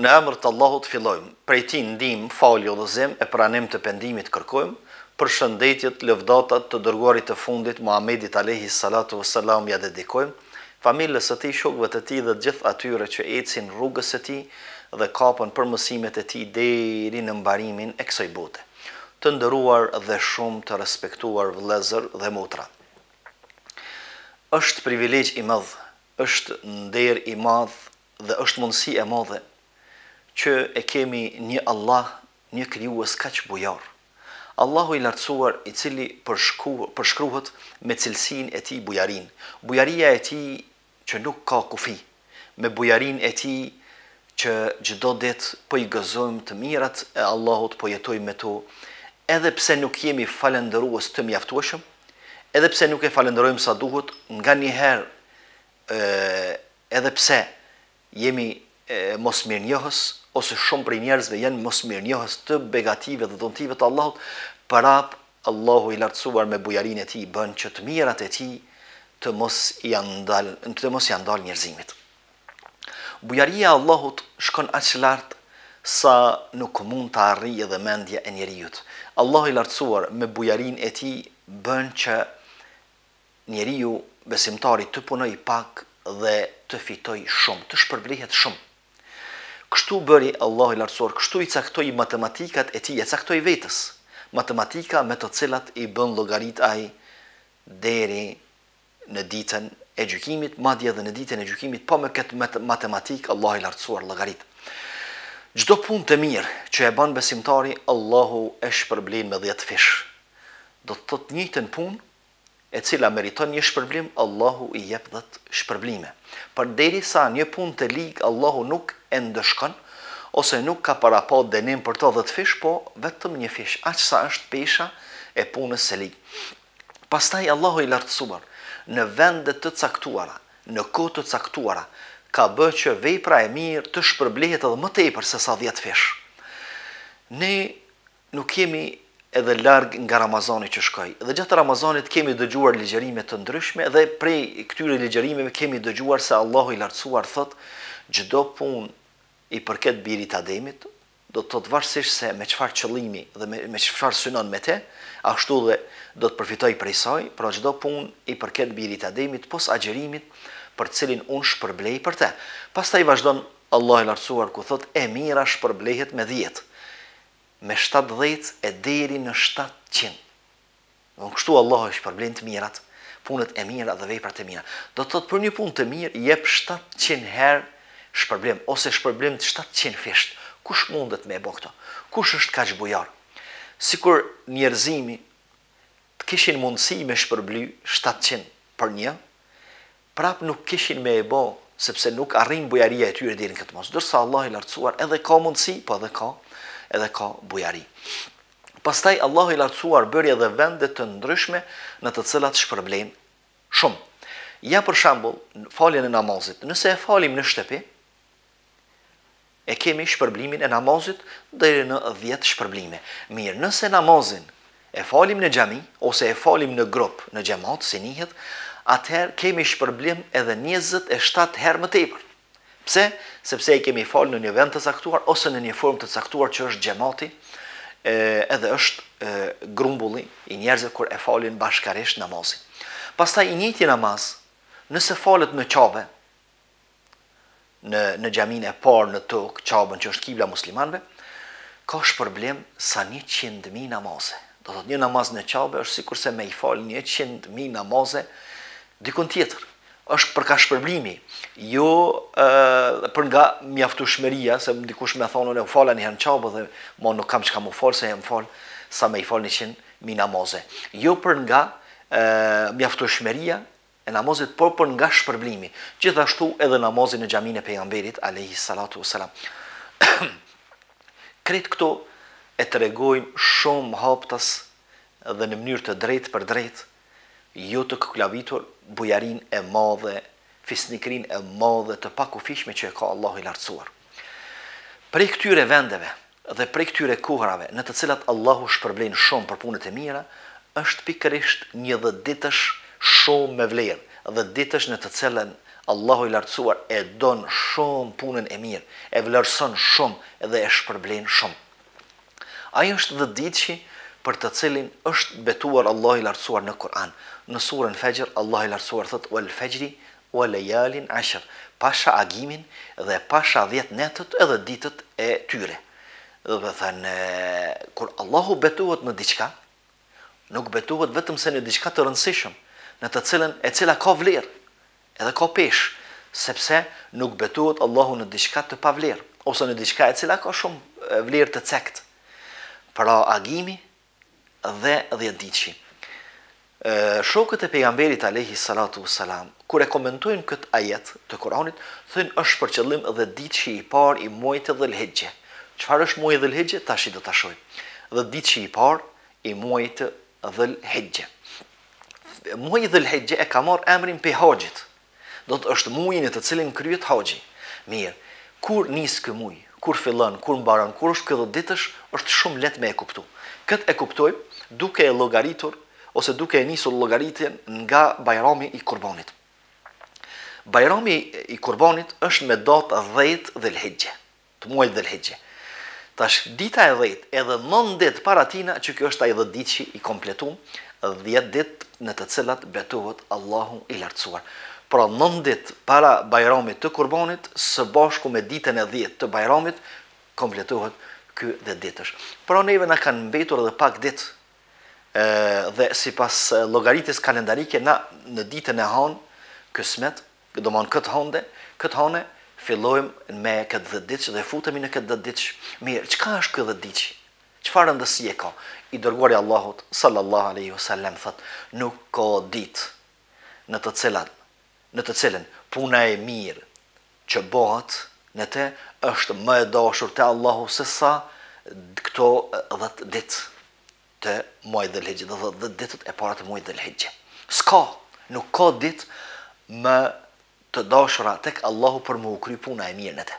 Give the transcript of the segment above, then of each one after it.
Në emër të Allahut fillojmë, prej Tij ndihmë, falje, udhëzim e pranim të pendimit kërkojmë, përshëndetjet, lëvdatat, të Dërguarit të fundit, Muhamedit alejhi salatu ue selam ia dedikojmë, familjes së tij, shokëve të tij dhe të gjithë atyre që ecin rrugës së tij dhe kapën për mësimet e tij deri në mbarimin e kësaj bote. Të nderuar dhe shumë të respektuar vëllezër dhe motra! Është privilegj i madh, është nder i madh Dhe është mundësi e madhe që e kemi një Allah, një Krijues kaq bujar. Allahu i Lartësuar i cili përshkruhet me cilësinë e tij bujarinë, bujaria e tij që nuk ka kufi, me bujarinë e tij që çdo ditë po i gëzojmë të mirat e Allahut po jetojmë me to edhe pse nuk jemi falënderues të mjaftueshëm, edhe pse nuk e falënderojmë sa duhet, nganjëherë edhe pse jemi mosmirënjohës ose shumë prej njerëzve janë mosmirënjohës të begative dhe dhuntive të Allahut, prapë Allahu i Lartësuar me bujarinë e Tij bën që të mirat e Tij të mos ia ndal, të mos ia ndal njerëzimit. Bujaria e Allahut shkon aq lart sa nuk mund ta arrijë edhe mendja e njeriut. Allahu i Lartësuar me bujarinë e Tij bën që Njeriu besimtari të punojë pak dhe të fitojë shumë, të shpërblehet shumë. Kështu bëri Allahu i Lartësuar, kështu i caktoi matematikat e tij, ia caktoi vetes, matematika me të cilat i bën llogaritë ai deri në Ditën e Gjykimit, madje edhe në Ditën e Gjykimit po me këtë matematikë Allahu i Lartësuar llogarit. Çdo punë të mirë që e bën besimtari, Allahu e shpërblen me dhjetë fish. Do të thotë të njëjtën punë, e cila meriton një shpërblim Allahu i jep dhjet shpërblime përderisa një punë të lig Allahu nuk e ndëshkon ose nuk ka parapa dënim për të dhjet fish po vetëm një fish aq sa është pesha e punës së lig pastaj Allahu i lartësuar në vende të caktuara në kohë të caktuara ka bë që vepra e mirë të shpërblehet edhe më tepër se sa dhjet fish ne nuk jemi edhe larg nga Ramazani që shkoi. Dhe gjatë Ramazanit kemi dëgjuar ligjërime të ndryshme dhe prej këtyre ligjërimeve kemi dëgjuar se Allahu i Lartësuar thotë, çdo punë i përket birit të Ademit, do të thotë varësisht se me çfarë qëllimi dhe me me çfarë synon me të, ashtu dhe do të përfitojë prej saj, pra çdo punë i përket birit të Ademit pos agjërimit për të cilin unë shpërblej për të. Pastaj vazhdon Allahu i Lartësuar ku thotë, e mira shpërblehet me dhjetë. me shtatëdhjetë e deri në shtatëqind. Domthon kështu Allahu e shpërblen të mirat, punët e mira dhe veprat e mira. Do të thotë për një punë të mirë jep shtatëqind herë shpërblim ose shpërblim shtatëqindfish. Kush mundet me e bo këta? Kush është kaq bujar? Sikur njerëzimi të kishin mundësi me shpërbly shtatëqind për një, prapë nuk kishin me e bo, sepse nuk arrin bujaria e tyre deri në këtë masë, ndërsa Allahu i Lartësuar edhe ka mundësi, po edhe ka, edhe ka bujari. Pastaj Allahu i Lartësuar bëri edhe vende të ndryshme në të cilat shpërblen shumë. Ja për shembull, faljen e namazit, nëse e falim në shtëpi, E kemi shpërblimin e namazit deri në dhjetë shpërblime. Mirë, nëse namazin e falim në xhami ose e falim në grup, në xhamat, si njihet, atëherë kemi shpërblim edhe njëzet e shtatë herë më tepër. Pse? Sepse e kemi falë në një vend të caktuar ose në një formë të caktuar që është xhamati, edhe është grumbulli i njerëzve kur e falin bashkarisht namazin. Pastaj i njëjti namaz, nëse falet në qabe, në në xhaminë e parë në tokë, Qabën që është kibla e muslimanëve, ka shpërblim sa 100 mijë namaze. Do thotë një namaz në Qabe është sikurse me i fal 100 mijë namaze dikun tjetër. Është për ka shpërblimi, jo ë, për nga mjaftueshmëria se mos dikush me thonë unë u fala një herë në Qabë dhe mo nuk kam çka m'u fal se jam fal sa me i fal 100 mijë namaze. Jo për nga ë mjaftueshmëria e namazit por për nga shpërblimi, gjithashtu edhe namazi në xhaminë e Pejgamberit alejhi salatu ue selam. Krejt këto e tregojnë shumë haptas dhe në mënyrë të drejtpërdrejtë, jo të koklavitur, bujarinë e madhe, fisnikërinë e madhe të pakufishme që e ka Allahu i Lartësuar. Prej këtyre vendeve, Dhe prej këtyre kohërave në të cilat Allahu shpërblen shumë për punët e mira, është pikërisht një dhjetëditësh shumë me vlerë, dhjetëditësh në të cilën Allahu i Lartësuar e don shumë punën e mirë, e vlerëson shumë dhe e shpërblen shumë. Ai është dhjetëditëshi për të cilin është betuar Allahu i Lartësuar në Kur'an. Në suren Fexhr, Allahu i Lartësuar thotë, Wal-fexhri, Wa lejaalin ashr, pasha agimin dhe pasha dhjetë netët edhe ditët e tyre. Domethënë, kur Allahu betohet në diçka, nuk betohet vetëm se në diçka të rëndësishëm, në të cilën, e cila ka vlerë, edhe ka peshë, sepse nuk betohet Allahu në diçka të pavlerë, ose në diçka e cila ka shumë vlerë të cektë. Pra, agimi dhe dhjetëditëshi. Shokët e Pejgamberit alejhi salatu wassalam kur e komentojnë këtë ajet të Kuranit, thonë është për qëllim dhjetëditëshi i parë i muajit të Dhul-Hixhe. Çfarë është muaji Dhul-Hixhe? Tashi do ta shohim. Dhjetëditëshi i parë i muajit të Dhul-Hixhe. Muaji Dhul-Hixhe e ka marrë emrin prej haxhit, Do të është muji në të cilin kryhet haxhi. Mirë, kur nis ky muj, kur fillon, kur mbaron, kur është ky dhjetëditësh, është shumë lehtë me e kuptu. Këtë e kuptojmë duke e llogaritur ose duke e nisur llogaritjen nga Bajrami i Kurbanit. Bajrami i Kurbanit është me datë dhjetë Dhul-Hixhe. të muajit Dhul-Hixhe. Tash dita e dhjetë edhe nëntë ditë para tina që ky është ai dhjetëditëshi i kompletum, dhjetë ditë në të cilat betohet Allahu i Lartësuar. Pra nëntë ditë para Bajramit të Kurbanit, së bashku me ditën e dhjetë të Bajramit kompletohet ky dhjetëditësh. Pra neve na kanë mbetur edhe pak ditë edhe sipas llogaritjes kalendarike na në ditën e hanë, kismet, Domon këtë hane, këtë hane, fillojmë me këtë dhjetëditësh dhe futemi në këtë dhjetëditësh. Mirë, çka është ky dhjetëditësh? Çfarë rëndësie ka? I dërguari i Allahut, sallallahu alejhi ve sellem, thotë, Nuk ka ditë në të cilat, në të cilën puna e mirë që bohet në të është më e dashur te Allahu sesa këto dhjetë ditë. të muajit Dhul-Hixhe, do të thotë 10 ditët e para të muajit Dhul-Hixhe. S'ka, nuk ka ditë më të dashura tek Allahu për me u kry puna e mirë në të.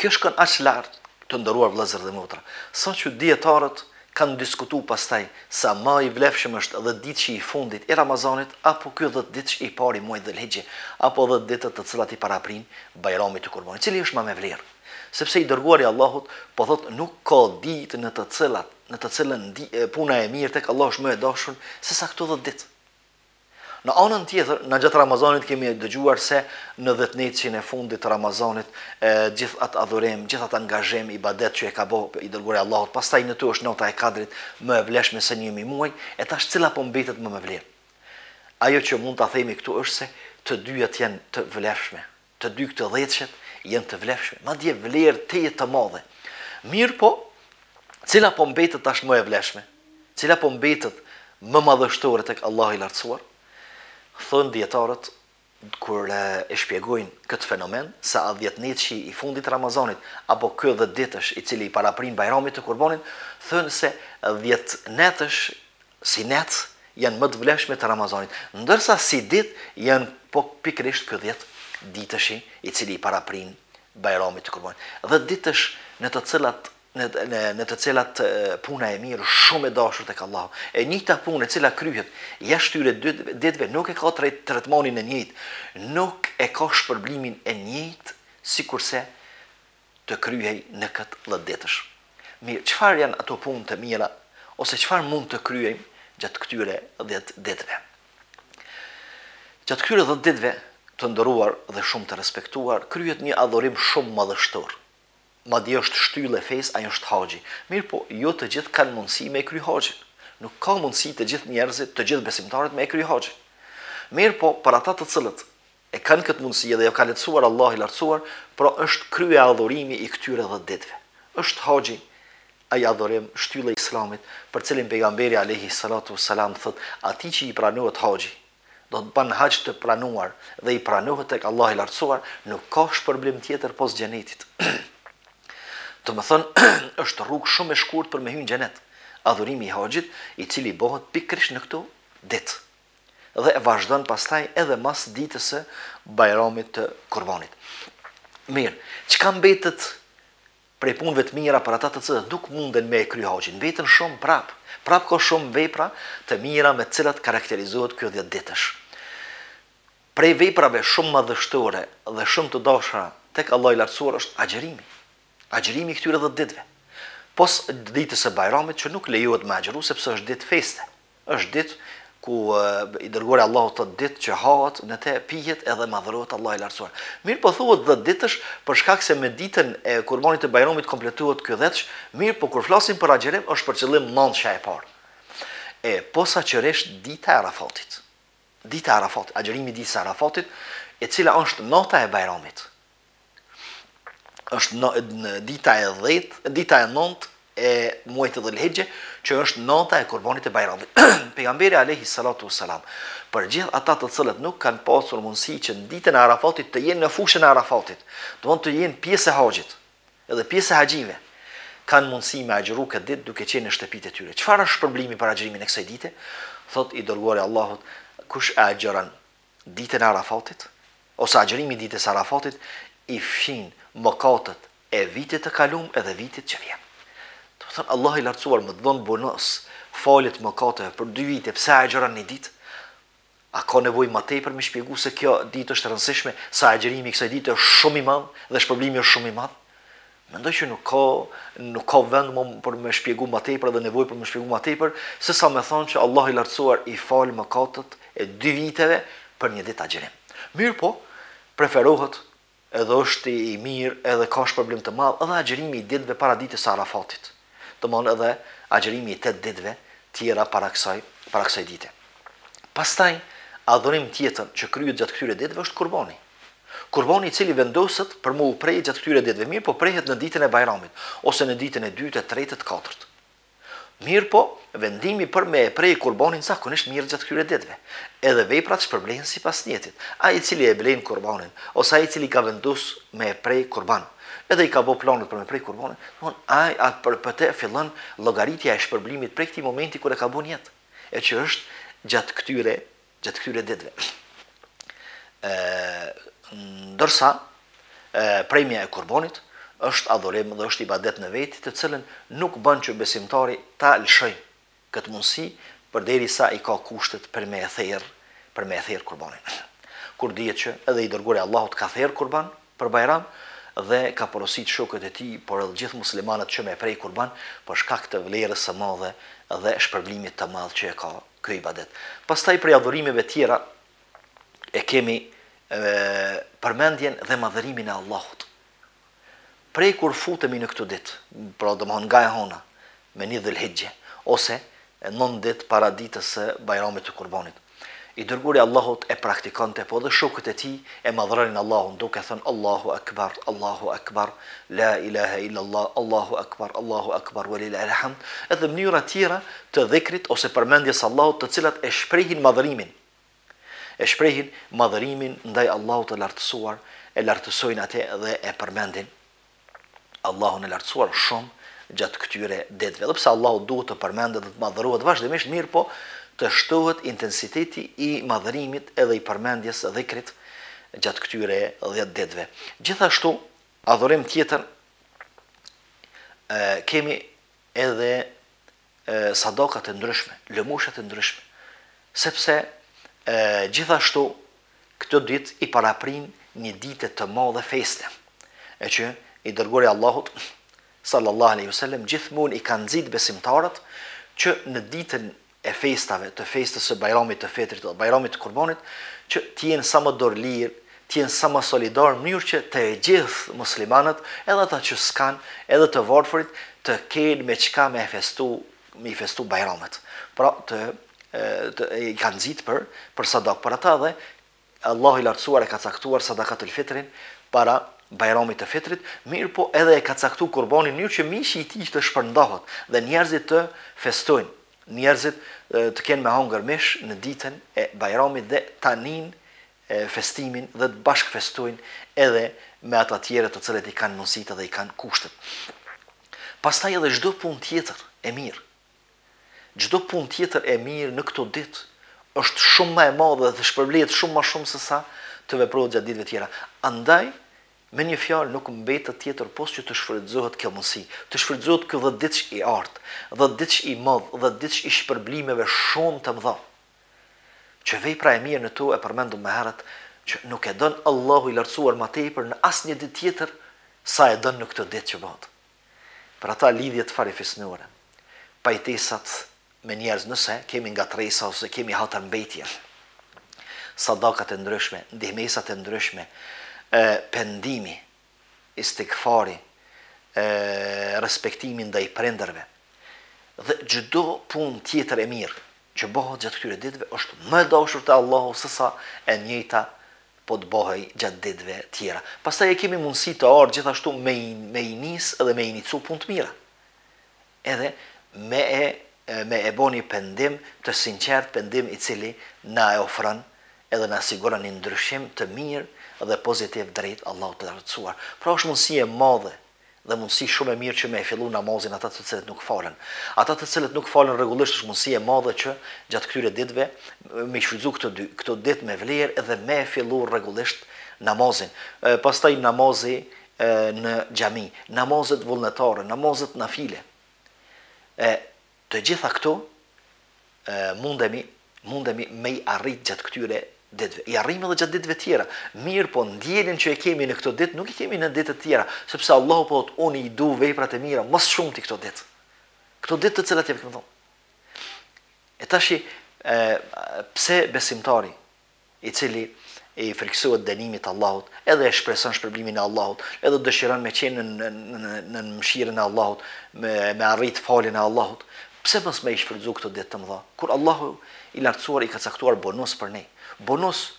Kjo shkon aq lart, të nderuar vëllezër dhe motra, sa që dijetarët kanë diskutu pastaj se ma i vlefshëm është 10 ditëshi i fundit i Ramazanit apo ky 10 ditësh i parë i muajit Dhul-Hixhe, apo 10 ditët të cilat i paraprijnë Bajramit të Kurbanit, cili është ma me vlerë? Sepse i Dërguari i Allahut po thotë nuk ka ditë në të cilat, në të cilën puna e mirë tek Allahu është më e dashur sesa këto dhjetë ditë. Në anën tjetër, na gjatë Ramazanit kemi dëgjuar se në dhjetënetëshin e fundit të Ramazanit gjithë atë adhurim, gjithë atë angazhim, ibadet që e ka bo i Dërguari i Allahut, pastaj në të është nata e Kadrit më e vlefshme se një mijë muaj, e tash cila po mbetet më me vlerë? Ajo që mund ta themi këtu është se të dyjat janë të vlefshme. Të dy këto dhjetëshet janë të vlefshme, madje vlerë tejet të madhe. Mirëpo, cila po mbetet tash më e vlefshme? Cila po mbetet më madhështore tek Allahu i Lartësuar? Thonë dijetarët, kur e shpjegojnë këtë fenomen, se a dhjetënetëshi i fundit i Ramazanit, apo ky dhjetëditësh i cili i paraprin Bajramit të Kurbanit, thonë se dhjetënetësh si net janë më të vlefshme të Ramazanit, ndërsa si ditë janë po pikërisht ky dhjetëditësh i cili i paraprin Bajramit të Kurbanit. Dhjetëditësh në të cilat në të cilat puna e mirë është shumë e dashur tek Allahu. E njëjta punë e cila kryhet jashtë këtyre ditëve nuk e ka trajtimin e njëjtë, nuk e ka shpërblimin e njëjtë sikurse të kryhej në këtë dhjetëditësh. Mirë, çfarë janë ato punë të mira ose çfarë mund të kryejmë gjatë këtyre dhjetë ditëve? Gjatë këtyre dhjetë ditëve, të nderuar dhe shumë të respektuar, kryhet një adhurim shumë madhështor. Madje është shtyllë e fesë, ai është haxhi. Mirëpo, jo të gjithë kanë mundësi me e kry haxhin. Nuk ka mundësi të gjithë njerëzit, të gjithë besimtarët me e kry haxhin. Mirëpo, për ata të cilët e kanë këtë mundësi edhe ia ka lehtësuar Allahu i Lartësuar, pra është kryeadhurimi i këtyre dhjetë ditëve. Është haxhi ai adhurim, shtyllë e Islamit, për të cilin Pejgamberi alejhi salatu ves selam thotë, atij që i pranohet haxhi, domethënë bën haxh të pranuar dhe i pranohet tek Allahu i Lartësuar, nuk ka shpërblim tjetër pos Xhenetit. Domethënë, është rrugë shumë e shkurtë për me hy në Xhenet, adhurimi i haxhit, i cili bëhet pikërisht në këto ditë. dhe vazhdon pastaj edhe mas ditës së Bajramit të Kurbanit. Mirë, çka mbetet prej punëve të mira për ata të cilët nuk munden me e kry haxhin? Mbeten shumë prap. Prap ka shumë vepra të mira me të cilat karakterizohet ky 10 ditësh. Prej veprave shumë madhështore dhe shumë të dashura tek Allahu i Lartësuar është agjërimi. Agjërimi i këtyre 10 ditëve. Pos ditës së Bajramit që nuk lejohet me agjëru sepse është ditë feste. Është ditë ku i Dërguari i Allahut thotë ditë që hahet në te pihet edhe madhërohet Allahu i Lartësuar. Mirëpo thuhet dhjetëditësh për shkak se me ditën e Kurbanit të Bajramit kompletohet ky dhjetësh, mirëpo kur flasim për agjërim është për qëllim nandshja e parë e posaqërisht dita e Arafatit. Dita e Arafatit, agjërimi i ditës së Arafatit, e cila është nata e Bajramit. është në, në dita e 10, dita e 9 e muajit të Dhulhixhes, që është nata e Kurbanit të Bajramit. Pejgamberi alejhi salatu ves selam, për gjithë ata të cilët nuk kanë pasur mundësi që në ditën e Arafatit të jenë në fushën e Arafatit, domethënë të jenë pjesë e haxhit, edhe pjesë e haxhive, kanë mundësi me agjëru këtë ditë duke qenë në shtëpitë e tyre. Çfarë është shpërblimi për agjërimin e kësaj dite? Thotë i Dërguari i Allahut, kush e agjëron Ditën e Arafatit, ose agjërimi i ditës së Arafatit i fshin mëkatet e vitit të kalum edhe vitit që vjen. Domethënë Allahu i lartësuar me të dhënë bonus falje të mëkateve për dy vite, pse e agjëron një ditë? A ka nevojë më tepër me shpjegu se kjo ditë është e rëndësishme, se agjërimi i kësaj dite është shumë i madh dhe shpërblimi është shumë i madh? Mendoj që nuk ka nuk ka vend më për me shpjegu më tepër edhe nevojë për me shpjegu më tepër, se sa me thonë që Allahu i lartësuar i fal mëkatet e dy viteve për një ditë agjërim. Mirëpo, preferohet edhe është i mirë edhe ka shpërblim të madh edhe agjërimi i ditëve para ditës së Arafatit. Domethon edhe agjërimi i tetë ditëve tjera para kësaj, para kësaj dite. Pastaj, adhurim tjetër që kryhet gjatë këtyre ditëve është kurbani. Kurbani i cili vendoset për me u pre gjatë këtyre ditëve, mirëpo prehet në ditën e Bajramit, ose në ditën e dytë, e tretë, e të katërt. Mirëpo, vendimi për me e pre kurbanin zakonisht mirret gjatë këtyre ditëve. Edhe veprat shpërblehen sipas nijetit. Ai i cili e blen kurbanin, ose ai i cili ka vendos me e pre kurban, Edhe i ka bo planet për me pre kurbanin, domthon ai a për për te fillon llogaritja e shpërblimit prej këtij momenti kur e ka bo nijet, e që është gjatë këtyre gjatë këtyre ditëve. E, ndërsa e, premja e kurbanit është adhurim dhe është ibadet në veti të cilën nuk bën që besimtari ta lëshojë këtë mundësi përderisa i ka kushtet për me e therë për me e therë kurbanin kur dihet që edhe i dërguari i Allahut ka therë kurban për bajram dhe ka porositur shokët e tij por edhe gjithë muslimanët që me pre kurban për shkak të vlerës së madhe dhe shpërblimit të madh që e ka ky ibadet pastaj prej adhurimeve tjera e kemi përmendjen dhe madhërimin e Allahut prej kur futemi në këto ditë, pra domethënë nga e hëna, me një Dhul-Hixhe, ose nëntë ditë para ditës së Bajramit të Kurbanit. I Dërguari i Allahut e praktikonte, po edhe shokët e tij e madhëronin Allahun duke thënë, Allahu Ekber, Allahu Ekber, La ilahe illa Allah, Allahu Ekber, Allahu Ekber, Welillahi'l Hamd, edhe mënyra tjera të dhikrit ose përmendjes së Allahut të cilat e shprehin madhërimin. e shprehin madhërimin ndaj Allahut të Lartësuar, e lartësojnë Atë dhe e përmendin Allahun e Lartësuar shumë gjatë këtyre ditëve. Edhe pse Allahu duhet të përmendet dhe të madhërohet vazhdimisht, mirëpo të shtohet intensiteti i madhërimit edhe i përmendjes, dhikrit gjatë këtyre dhjetë ditëve. Gjithashtu, adhurim tjetër kemi edhe sadakat e ndryshme, lëmoshat e ndryshme, sepse gjithashtu këto ditë i paraprijnë një dite të madhe feste, e që i dërguari i Allahut, sallallahu alejhi ve sel-lem, gjithmonë i ka nxit besimtarët që në ditën e festave, të festës së bajramit të fetrit dhe bajramit të kurbanit, që të jenë sa më dorëlirë të jenë sa më solidarë në mënyrë që të gjithë muslimanët, edhe ata që s'kanë, edhe të varfërit, të kenë me çka me e festu, me i festu bajramet. Pra, të të ka nxitë për për sadak për ata dhe Allahu i lartësuar e ka caktuar sadakatul fitrin para bajramit të fitrit, mirëpo edhe e ka caktu kurbanin në mënyrë që mishi i tij të shpërndahet dhe njerëzit të festojnë, njerëzit të kenë me hangër mish në ditën e bajramit dhe tanin festimin dhe të bashkë festojnë edhe me ata tjerët të cilët i kanë mundësitë dhe i kanë kushtet. Pastaj edhe çdo punë tjetër e mirë. Çdo punë tjetër e mirë në këto ditë është shumë ma e madhe dhe shpërblehet shumë ma shumë se sa të veprohet gjatë ditëve tjera. Andaj, me një fjalë nuk mbetet tjetër pos që të shfrytëzohet kjo mundësi, të shfrytëzohet ky 10 ditësh i artë, 10 ditësh i madh, 10 ditësh i shpërblimeve shumë të mëdha. Që vepra e mirë në to e përmendëm më herët, që nuk e don Allahu i Lartësuar ma tepër në asnjë ditë tjetër sa e don në këto ditë që bëhet. Për ata lidhjet farefisnore, pajtesat me njerëz nëse kemi ngatrresa ose kemi hatërmbetje, sadakat e ndryshme, ndihmesat e ndryshme, pendimi istigfari, respektimi ndaj prindërve dhe çdo punë tjetër e mirë që bëhet gjatë këtyre ditëve është më e dashur te Allahu sesa e njëjta po të bëhej gjatë ditëve tjera. Pastaj e kemi mundësi të artë gjithashtu me i, me i nis dhe me iniciu punë të mira. Edhe me e me e bo një pendim të sinqertë pendim i cili na e ofron edhe na siguron një ndryshim të mirë dhe pozitiv drejt Allahut të Lartësuar. Pra është mundësi e madhe dhe mundësi shumë e mirë që me e fillu namazin ata të cilët nuk falen. Ata të cilët nuk falen rregullisht është mundësi e madhe që gjatë këtyre ditëve me i shfrytëzu këto di këto ditë me vlerë dhe me e fillu rregullisht namazin. Pastaj namazi në xhami, namazet vullnetare, namazet nafile. E të gjitha këto mundemi mundemi me i arrit gjatë këtyre ditëve. I arrijmë edhe gjatë ditëve tjera. Mirëpo ndjenjën që e kemi në këto ditë, nuk e kemi në ditët tjera, sepse Allahu po thotë, unë i du veprat e mira, më së shumti këto ditë. Këto ditë të cilat jemi ka e thonë. E tashi, e, pse besimtari, i cili i frikësohet dënimit të Allahut, edhe e shpreson shpërblimin e Allahut, edhe dëshiron me qenë në në në mëshirën e Allahut, me me arrit faljen e Allahut, pse mos me i shfrytëzu këto ditë të mëdha? Kur Allahu i lartësuar i ka caktuar bonus për ne. Bonus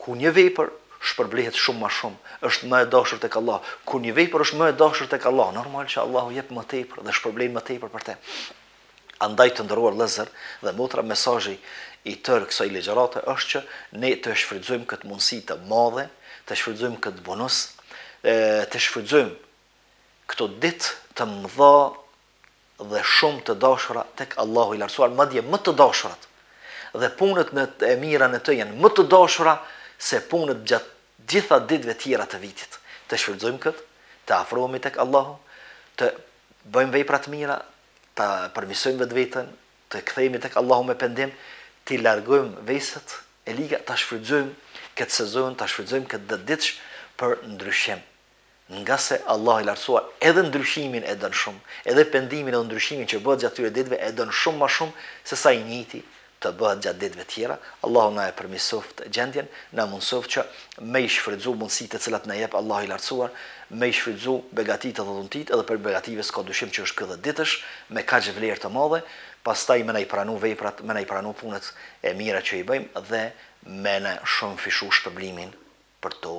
ku një vepër shpërblehet shumë më shumë, është më e dashur tek Allah. Kur një vepër është më e dashur tek Allah, normal që Allahu jep më tepër dhe shpërblen më tepër për te. Andaj të nderuar vëllezër dhe motra mesazhi i tërë kësaj ligjërate është që ne të shfrytëzojmë këtë mundësi të madhe, të shfrytëzojmë këtë bonus, të shfrytëzojmë këto ditë të mëdha dhe shumë të dashura tek Allahu i Lartësuar, madje më të dashurat. Dhe punët e mira në të janë më të dashura se punët gjatë gjitha ditëve tjera të vitit. Të shfrytëzojmë këtë, të afrohemi tek Allahu, të bëjmë vepra të mira, ta përmisojmë vetveten, të kthehemi tek Allahu me pendim, t'i largojmë veset e liga, ta shfrytëzojmë këtë sezon, ta shfrytëzojmë këtë dhjetëditësh për ndryshim. Ngase Allahu i Lartësuar edhe ndryshimin e don shumë, edhe pendimin edhe ndryshimin që bëhet gjatë këtyre ditëve e don shumë më shumë sesa i njëjti të bëhet gjatë ditëve tjera, Allahu na e përmisoftë gjendjen, na mundësoft që me i shfrytëzu mundësitë të cilat na jep Allahu i Lartësuar, me i shfrytëzu begatitë dhe dhuntitë edhe prej begative s'ka dyshim që është ky dhjetëditësh me kaq vlerë të madhe, pastaj me na i pranu veprat, me na i pranu punët e mira që i bëjmë dhe me na shumëfishu shpërblimin për to.